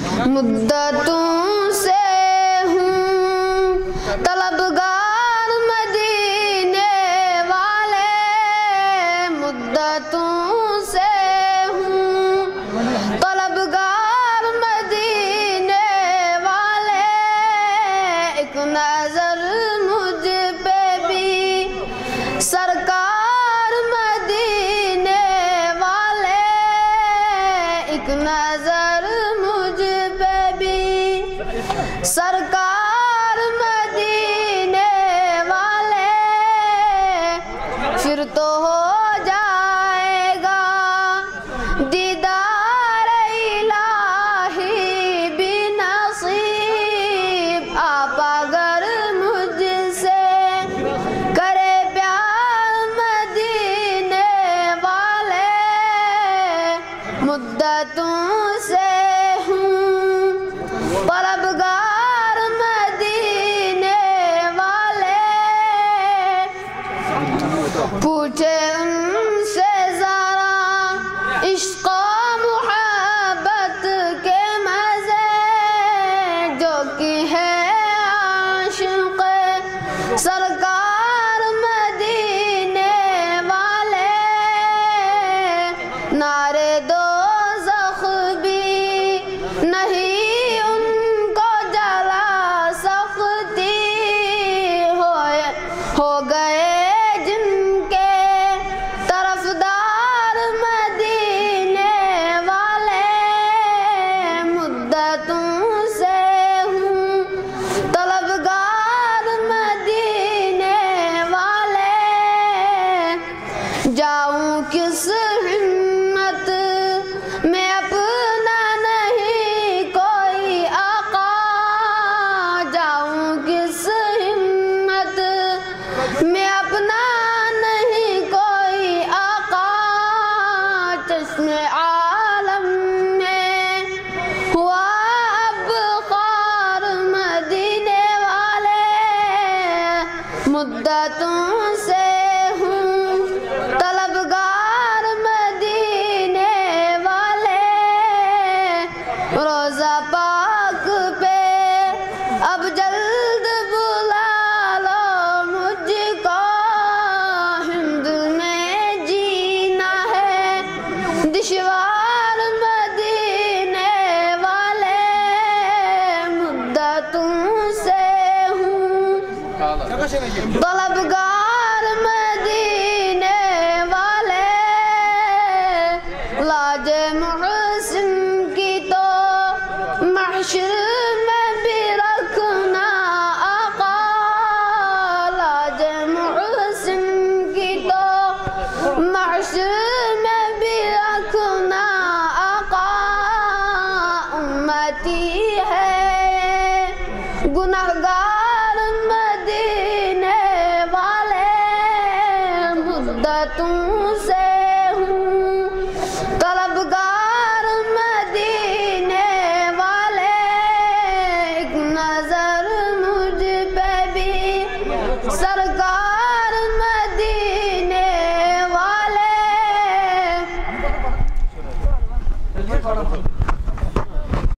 مدتوں سے ہوں طلبگار مدینے والے مدتوں سے ہوں طلبگار مدینے والے ایک نظر مجھ پہ بھی سرکار مدینے والے ایک نظر مجھ سرکار مدینے والے، پھر تو ہو جائے گا۔ دیدار الہی بھی نصیب آپ اگر مجھ سے کرے پیار مدینے والے، مدتوں سے پوچھے ان سے ذرا عشق و محبت کے مزے جو کہ ہے عاشق سرکار جاؤں کس ہمت میں اپنا نہیں کوئی آقا؟ جاؤں کس ہمت میں اپنا نہیں کوئی آقا؟ چشم عالم میں ہوا اب خار مدینے والے، مدتوں سے دشوار مدینے والے مدتوں سے ہوں۔ طلبگار مدینے tudo um erros.